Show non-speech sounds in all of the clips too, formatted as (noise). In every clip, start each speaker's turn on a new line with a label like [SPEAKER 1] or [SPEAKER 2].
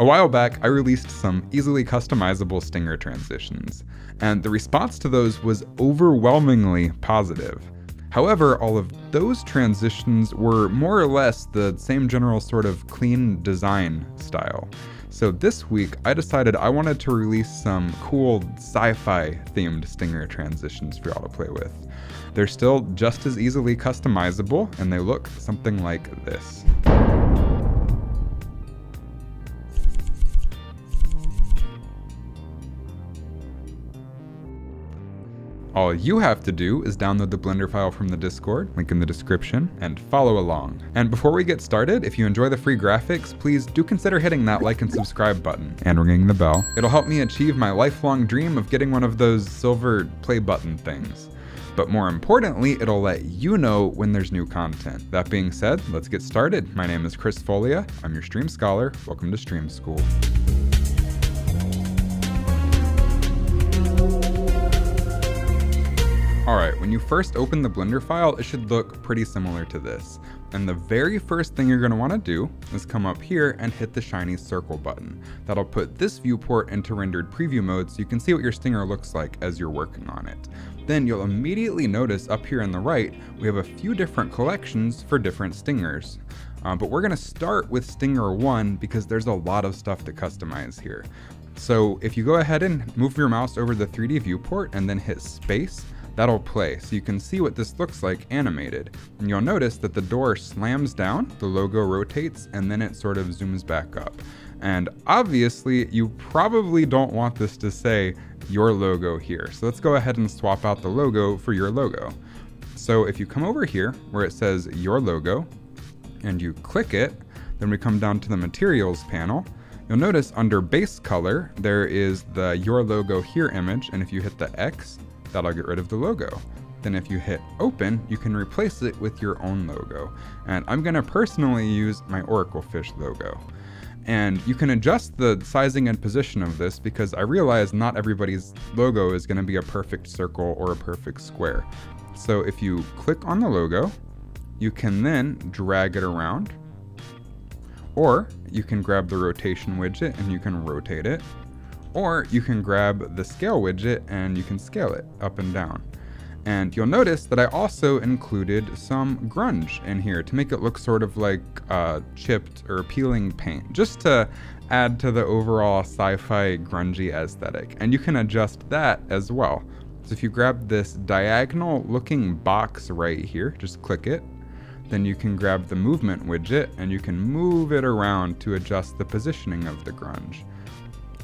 [SPEAKER 1] A while back, I released some easily customizable Stinger transitions, and the response to those was overwhelmingly positive. However, all of those transitions were more or less the same general sort of clean design style. So this week, I decided I wanted to release some cool sci-fi themed Stinger transitions for y'all to play with. They're still just as easily customizable, and they look something like this. All you have to do is download the Blender file from the Discord, link in the description, and follow along. And before we get started, if you enjoy the free graphics, please do consider hitting that like and subscribe button and ringing the bell. It'll help me achieve my lifelong dream of getting one of those silver play button things. But more importantly, it'll let you know when there's new content. That being said, let's get started. My name is Chris Folea. I'm your stream scholar. Welcome to Stream School. Alright, when you first open the Blender file, it should look pretty similar to this. And the very first thing you're going to want to do is come up here and hit the shiny circle button. That'll put this viewport into rendered preview mode so you can see what your stinger looks like as you're working on it. Then you'll immediately notice up here on the right, we have a few different collections for different stingers. Uh, but we're going to start with Stinger 1 because there's a lot of stuff to customize here. So if you go ahead and move your mouse over the 3D viewport and then hit space, that'll play so you can see what this looks like animated. And you'll notice that the door slams down, the logo rotates, and then it sort of zooms back up. And obviously, you probably don't want this to say your logo here. So let's go ahead and swap out the logo for your logo. So if you come over here where it says your logo and you click it, then we come down to the materials panel. You'll notice under base color, there is the your logo here image. And if you hit the X, that'll get rid of the logo. Then if you hit open, you can replace it with your own logo. And I'm gonna personally use my Oracle Fish logo. And you can adjust the sizing and position of this because I realize not everybody's logo is gonna be a perfect circle or a perfect square. So if you click on the logo, you can then drag it around or you can grab the rotation widget and you can rotate it or you can grab the scale widget and you can scale it up and down. And you'll notice that I also included some grunge in here to make it look sort of like uh, chipped or peeling paint, just to add to the overall sci-fi grungy aesthetic. And you can adjust that as well. So if you grab this diagonal looking box right here, just click it, then you can grab the movement widget and you can move it around to adjust the positioning of the grunge.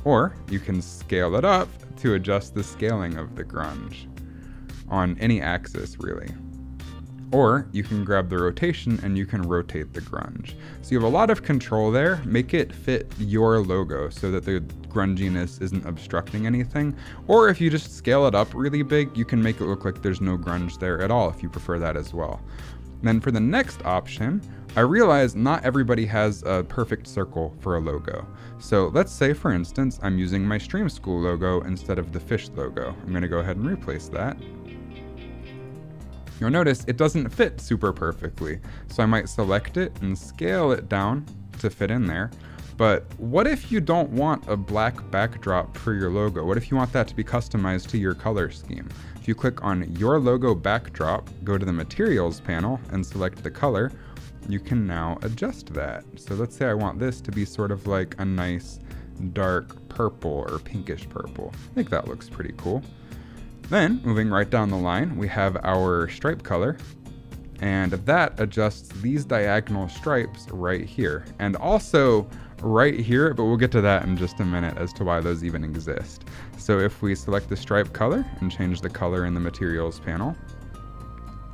[SPEAKER 1] Or you can scale it up to adjust the scaling of the grunge on any axis really. Or you can grab the rotation and you can rotate the grunge. So you have a lot of control there. Make it fit your logo so that the grunginess isn't obstructing anything. Or if you just scale it up really big, you can make it look like there's no grunge there at all if you prefer that as well. Then for the next option, I realize not everybody has a perfect circle for a logo. So let's say for instance, I'm using my Stream School logo instead of the fish logo. I'm gonna go ahead and replace that. You'll notice it doesn't fit super perfectly. So I might select it and scale it down to fit in there. But what if you don't want a black backdrop for your logo? What if you want that to be customized to your color scheme? If you click on your logo backdrop, go to the materials panel and select the color, you can now adjust that. So let's say I want this to be sort of like a nice dark purple or pinkish purple. I think that looks pretty cool. Then, moving right down the line, we have our stripe color, and that adjusts these diagonal stripes right here. And also right here, but we'll get to that in just a minute as to why those even exist. So if we select the stripe color and change the color in the materials panel,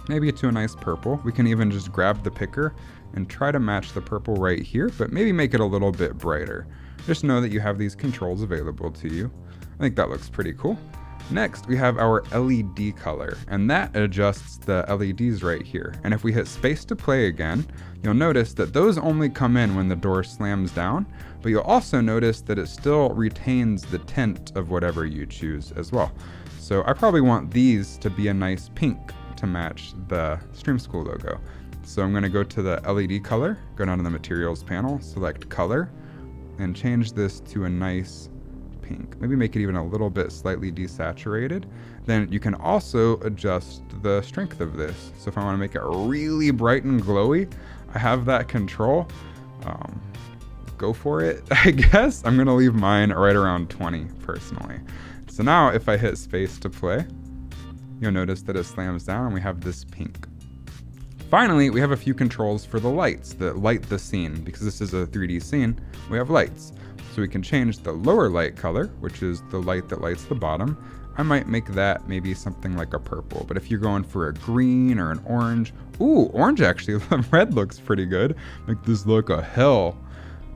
[SPEAKER 1] maybe to a nice purple. We can even just grab the picker and try to match the purple right here, but maybe make it a little bit brighter. Just know that you have these controls available to you. I think that looks pretty cool. Next, we have our LED color, and that adjusts the LEDs right here. And if we hit space to play again, you'll notice that those only come in when the door slams down, but you'll also notice that it still retains the tint of whatever you choose as well. So I probably want these to be a nice pink to match the Stream School logo. So I'm gonna go to the LED color, go down to the materials panel, select color, and change this to a nice pink. Maybe make it even a little bit slightly desaturated. Then you can also adjust the strength of this. So if I want to make it really bright and glowy, I have that control. Um, go for it, (laughs) I guess. I'm to leave mine right around 20 personally. So now if I hit space to play, you'll notice that it slams down and we have this pink. Finally, we have a few controls for the lights that light the scene. Because this is a 3D scene, we have lights. We can change the lower light color, which is the light that lights the bottom. I might make that maybe something like a purple. But if you're going for a green or an orange, ooh, orange actually, (laughs) red looks pretty good. Make this look a hell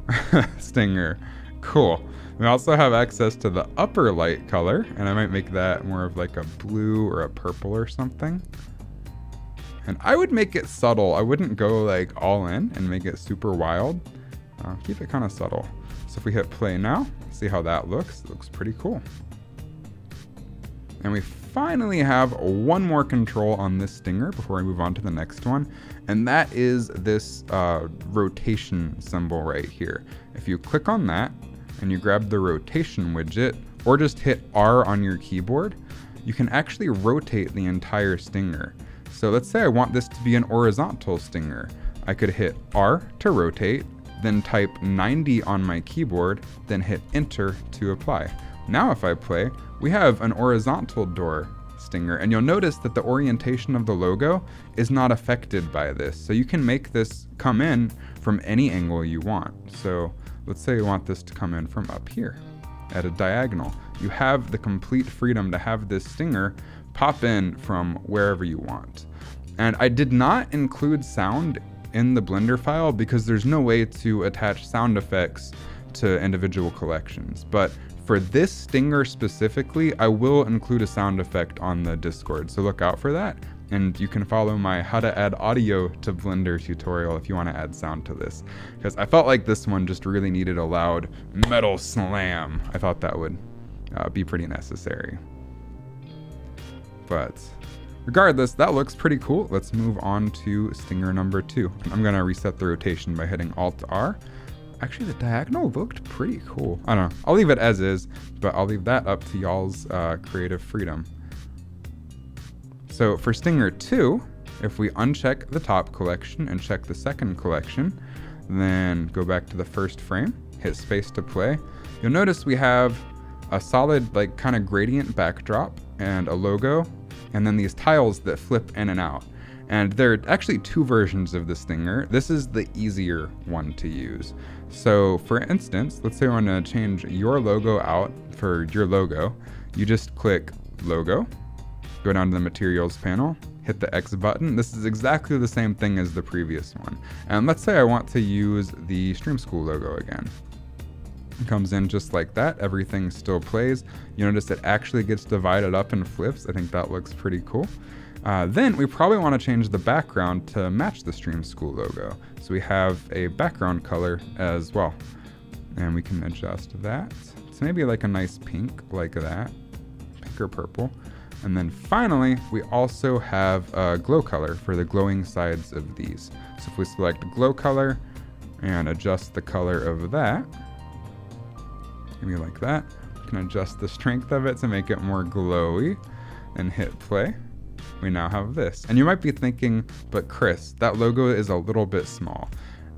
[SPEAKER 1] (laughs) stinger. Cool. We also have access to the upper light color, and I might make that more of like a blue or a purple or something. And I would make it subtle. I wouldn't go like all in and make it super wild. Uh, keep it kind of subtle. So if we hit play now, see how that looks. It looks pretty cool. And we finally have one more control on this stinger before we move on to the next one. And that is this uh, rotation symbol right here. If you click on that and you grab the rotation widget or just hit R on your keyboard, you can actually rotate the entire stinger. So let's say I want this to be an horizontal stinger. I could hit R to rotate, then type 90 on my keyboard, then hit enter to apply. Now if I play, we have an horizontal door stinger, and you'll notice that the orientation of the logo is not affected by this. So you can make this come in from any angle you want. So let's say you want this to come in from up here at a diagonal. You have the complete freedom to have this stinger pop in from wherever you want. And I did not include sound in the Blender file because there's no way to attach sound effects to individual collections. But for this stinger specifically, I will include a sound effect on the Discord, so look out for that. And you can follow my how to add audio to Blender tutorial if you want to add sound to this. Because I felt like this one just really needed a loud metal slam. I thought that would uh, be pretty necessary. But regardless, that looks pretty cool. Let's move on to stinger number two. I'm to reset the rotation by hitting Alt-R. Actually, the diagonal looked pretty cool. I don't know. I'll leave it as is, but I'll leave that up to y'all's uh, creative freedom. So for Stinger 2, if we uncheck the top collection and check the second collection, then go back to the first frame, hit space to play, you'll notice we have a solid like kind of gradient backdrop and a logo, and then these tiles that flip in and out. And there are actually two versions of the Stinger. This is the easier one to use. So for instance, let's say I want to change your logo out for your logo. You just click logo, go down to the materials panel, hit the X button. This is exactly the same thing as the previous one. And let's say I want to use the Stream School logo again. Comes in just like that. Everything still plays. You notice it actually gets divided up and flips. I think that looks pretty cool. Uh, then we probably want to change the background to match the Stream School logo. So we have a background color as well. And we can adjust that. So maybe like a nice pink like that, pink or purple. And then finally, we also have a glow color for the glowing sides of these. So if we select glow color and adjust the color of that, maybe like that, we can adjust the strength of it to make it more glowy and hit play. We now have this. And you might be thinking, but Chris, that logo is a little bit small.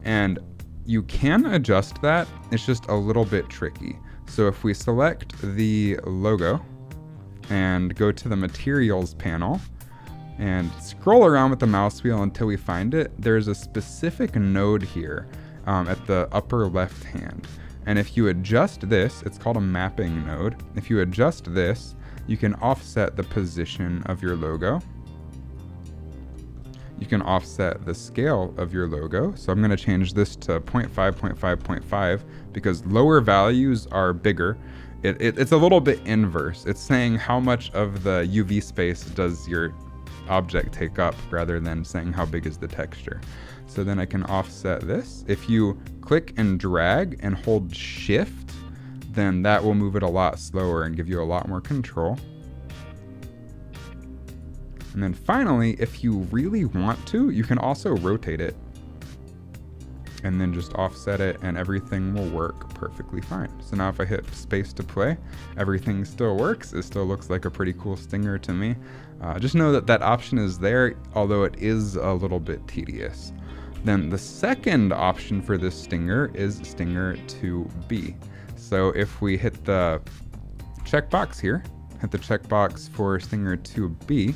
[SPEAKER 1] And you can adjust that, it's just a little bit tricky. So if we select the logo and go to the materials panel and scroll around with the mouse wheel until we find it, there's a specific node here um, at the upper left hand. And if you adjust this, it's called a mapping node. If you adjust this, you can offset the position of your logo. You can offset the scale of your logo. So I'm gonna change this to 0.5, 0.5, 0.5 because lower values are bigger. It, it, it's a little bit inverse. It's saying how much of the UV space does your object take up rather than saying how big is the texture. So then I can offset this. If you click and drag and hold shift, then that will move it a lot slower and give you a lot more control. And then finally, if you really want to, you can also rotate it. and then just offset it and everything will work perfectly fine. So now if I hit space to play, everything still works. It still looks like a pretty cool stinger to me. Uh, just know that that option is there, although it is a little bit tedious. Then the second option for this stinger is stinger 2B. So if we hit the checkbox here, hit the checkbox for stinger 2B,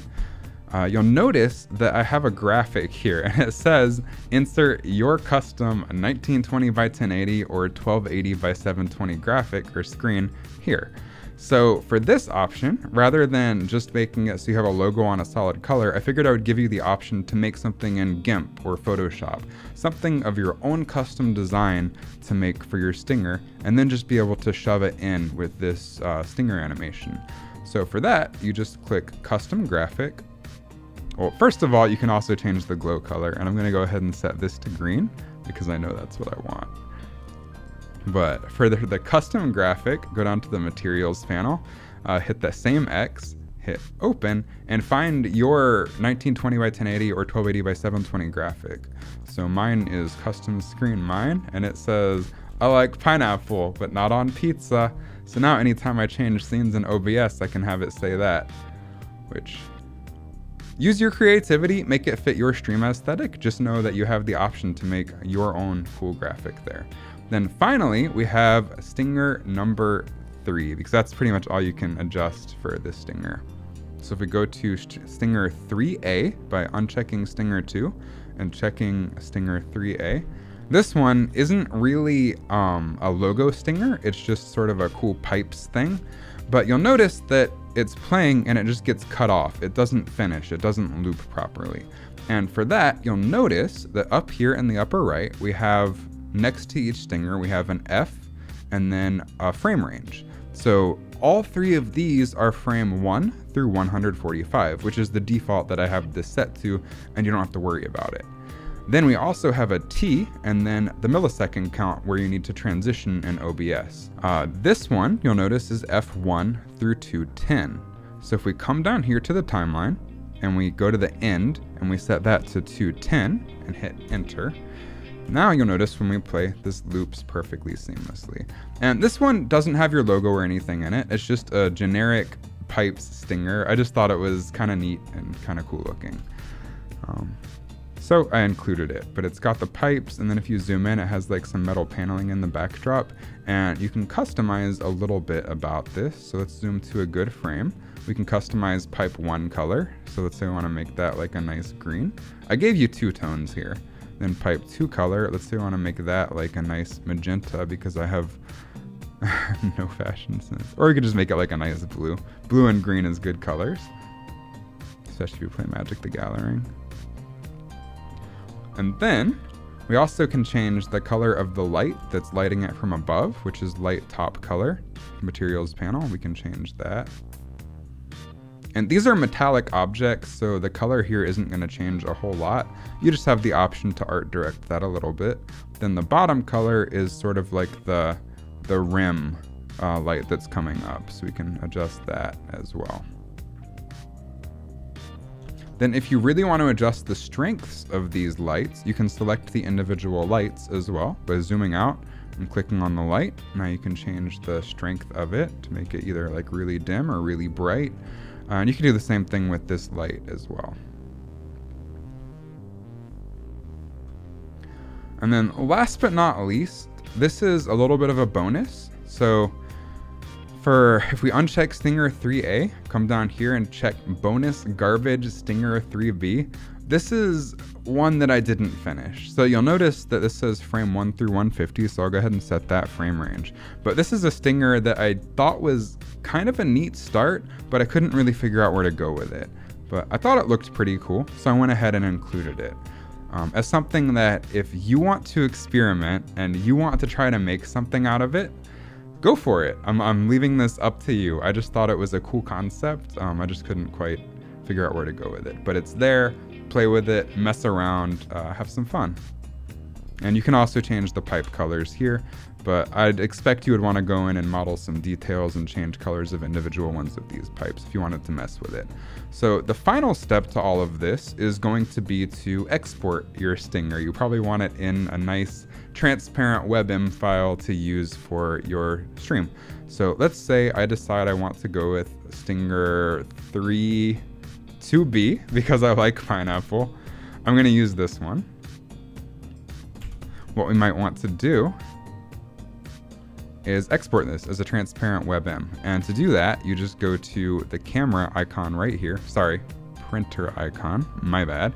[SPEAKER 1] uh, you'll notice that I have a graphic here (laughs) and it says insert your custom 1920 by 1080 or 1280 by 720 graphic or screen here. So for this option, rather than just making it so you have a logo on a solid color, I figured I would give you the option to make something in GIMP or Photoshop, something of your own custom design to make for your stinger, and then just be able to shove it in with this uh, stinger animation. So for that, you just click custom graphic. Well, first of all, you can also change the glow color, and I'm gonna go ahead and set this to green because I know that's what I want. But for the, the custom graphic, go down to the materials panel, uh, hit the same X, hit open, and find your 1920 by 1080 or 1280 by 720 graphic. So mine is custom screen mine, and it says, I like pineapple, but not on pizza. So now anytime I change scenes in OBS, I can have it say that, which Use your creativity, make it fit your stream aesthetic. Just know that you have the option to make your own cool graphic there. Then finally, we have stinger number three, because that's pretty much all you can adjust for this stinger. So if we go to stinger 3A by unchecking stinger 2 and checking stinger 3A, this one isn't really um, a logo stinger, it's just sort of a cool pipes thing. But you'll notice that it's playing and it just gets cut off. It doesn't finish, it doesn't loop properly. And for that, you'll notice that up here in the upper right, we have next to each stinger, we have an F and then a frame range. So all three of these are frame 1 through 145, which is the default that I have this set to, and you don't have to worry about it. Then we also have a T and then the millisecond count where you need to transition in OBS. Uh, this one, you'll notice, is F1 through 210. So if we come down here to the timeline and we go to the end and we set that to 210 and hit enter, now you'll notice when we play, this loops perfectly seamlessly. And this one doesn't have your logo or anything in it. It's just a generic pipes stinger. I just thought it was kind of neat and kind of cool looking. Um, so I included it, but it's got the pipes, and then if you zoom in, it has like some metal paneling in the backdrop, and you can customize a little bit about this. So let's zoom to a good frame. We can customize pipe one color. So let's say I wanna make that like a nice green. I gave you two tones here. Then pipe two color, let's say I wanna make that like a nice magenta because I have (laughs) no fashion sense. Or you could just make it like a nice blue. Blue and green is good colors. Especially if you play Magic the Gathering. And then we also can change the color of the light that's lighting it from above, which is light top color. Materials panel, we can change that. And these are metallic objects, so the color here isn't gonna change a whole lot. You just have the option to art direct that a little bit. Then the bottom color is sort of like the, the rim uh, light that's coming up, so we can adjust that as well. Then if you really want to adjust the strengths of these lights, you can select the individual lights as well by zooming out and clicking on the light. Now you can change the strength of it to make it either like really dim or really bright. Uh, and you can do the same thing with this light as well. And then last but not least, this is a little bit of a bonus. So for if we uncheck Stinger 3A, come down here and check bonus garbage Stinger 3B. This is one that I didn't finish. So you'll notice that this says frame 1 through 150, so I'll go ahead and set that frame range. But this is a stinger that I thought was kind of a neat start, but I couldn't really figure out where to go with it. But I thought it looked pretty cool, so I went ahead and included it. Um, as something that if you want to experiment and you want to try to make something out of it, go for it. I'm, I'm leaving this up to you. I just thought it was a cool concept. Um, I just couldn't quite figure out where to go with it. But it's there, play with it, mess around, uh, have some fun. And you can also change the pipe colors here. But I'd expect you would want to go in and model some details and change colors of individual ones of these pipes if you wanted to mess with it. So the final step to all of this is going to be to export your Stinger. You probably want it in a nice transparent WebM file to use for your stream. So let's say I decide I want to go with Stinger 3 2B (laughs) because I like pineapple. I'm gonna use this one. What we might want to do is export this as a transparent WebM. And to do that, you just go to the camera icon right here. Sorry, printer icon, my bad.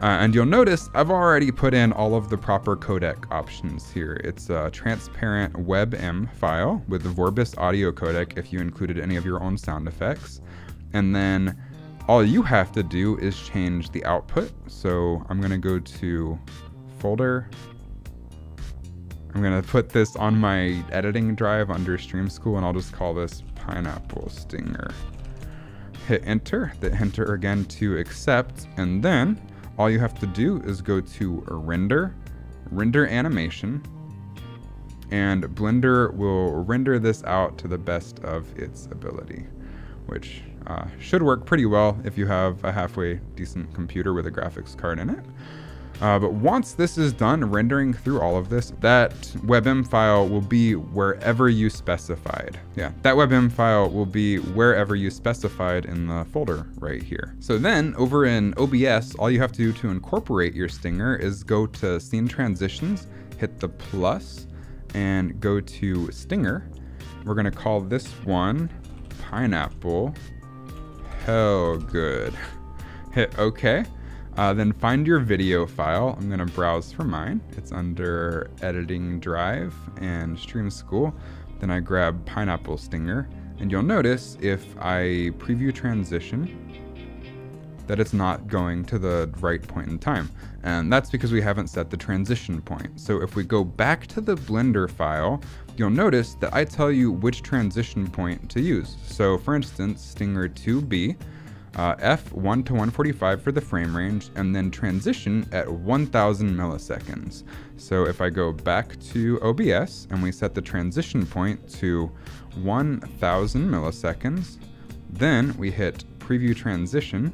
[SPEAKER 1] Uh, and you'll notice I've already put in all of the proper codec options here. It's a transparent WebM file with the Vorbis audio codec if you included any of your own sound effects. And then all you have to do is change the output. So I'm gonna go to folder. I'm gonna put this on my editing drive under Stream School and I'll just call this Pineapple Stinger. Hit enter, hit enter again to accept, and then all you have to do is go to render, render animation, and Blender will render this out to the best of its ability, which uh, should work pretty well if you have a halfway decent computer with a graphics card in it. Uh, but once this is done rendering through all of this, that WebM file will be wherever you specified. Yeah, that WebM file will be wherever you specified in the folder right here. So then over in OBS, all you have to do to incorporate your Stinger is go to Scene Transitions, hit the plus, and go to Stinger. We're gonna call this one Pineapple. Hell good. Hit OK. Uh, then find your video file. I'm going to browse for mine. It's under Editing Drive and Stream School. Then I grab Pineapple Stinger. And you'll notice if I preview transition, that it's not going to the right point in time. And that's because we haven't set the transition point. So if we go back to the Blender file, you'll notice that I tell you which transition point to use. So for instance, Stinger 2B, uh, f1 to 145 for the frame range, and then transition at 1000 milliseconds. So if I go back to OBS and we set the transition point to 1000 milliseconds, then we hit preview transition.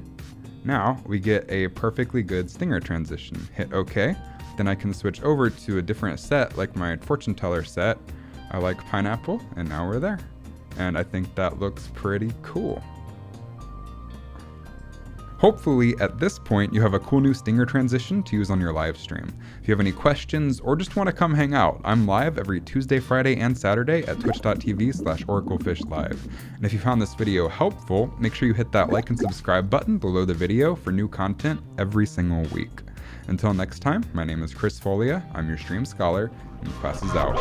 [SPEAKER 1] Now we get a perfectly good stinger transition. Hit OK. Then I can switch over to a different set like my fortune teller set. I like pineapple and now we're there. And I think that looks pretty cool. Hopefully, at this point, you have a cool new Stinger transition to use on your live stream. If you have any questions or just want to come hang out, I'm live every Tuesday, Friday, and Saturday at twitch.tv slash oraclefishlive. And if you found this video helpful, make sure you hit that like and subscribe button below the video for new content every single week. Until next time, my name is Chris Folea, I'm your stream scholar, and class is out.